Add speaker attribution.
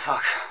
Speaker 1: fuck.